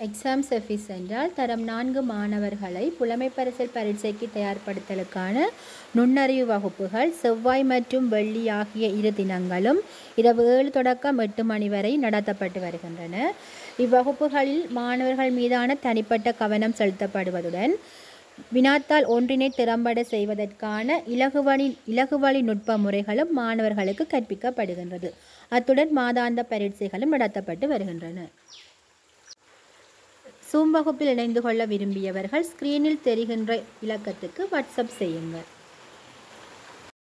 Exam service என்றால் தரம் நான்கு மாணவர்களை புலமை பரிசல் பரீட்சைக்கு தயார்படுத்தலுக்கான நுண்ணறிவு வகுப்புகள் செவ்வாய் மற்றும் வெள்ளி ஆகிய இரு தினங்களும் இரவு ஏழு தொடக்கம் எட்டு மணி வரை நடத்தப்பட்டு வருகின்றன. இவ்வகுப்புகளில் மாணவர்கள் மீதான தனிப்பட்ட கவனம் செலுத்தப்படுவதுடன் வினாத்தால் ஒன்றினை திறம்பட செய்வதற்கான இலகுவழி இலகுவழி நுட்ப முறைகளும் மாணவர்களுக்கு கற்பிக்கப்படுகின்றது. அத்துடன் மாதாந்த பரீட்சைகளும் நடத்தப்பட்டு வருகின்றன. சூம் வகுப்பில் இணைந்து கொள்ள விரும்பியவர்கள் ஸ்க்ரீனில் தெரிகின்ற இலக்கத்துக்கு வாட்ஸ்அப் செய்யுங்கள்.